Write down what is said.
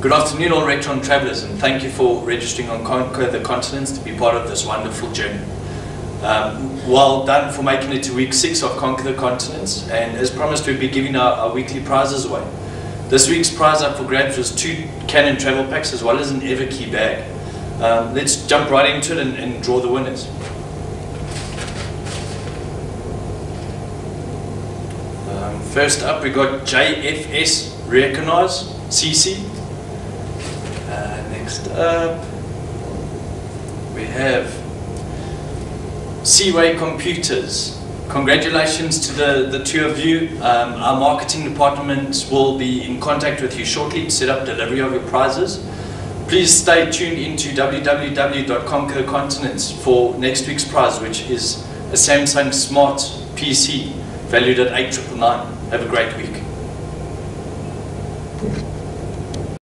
Good afternoon, all Rectron travelers, and thank you for registering on Conquer the Continents to be part of this wonderful journey. Um, well done for making it to week six of Conquer the Continents, and as promised, we'll be giving our, our weekly prizes away. This week's prize up for grabs was two Canon travel packs as well as an Everki bag. Um, let's jump right into it and, and draw the winners. Um, first up, we've got JFS Recognize CC. Uh, next up, we have Seaway Computers. Congratulations to the, the two of you. Um, our marketing department will be in contact with you shortly to set up delivery of your prizes. Please stay tuned into www.conquercontinents for next week's prize, which is a Samsung Smart PC valued at 8999 Have a great week.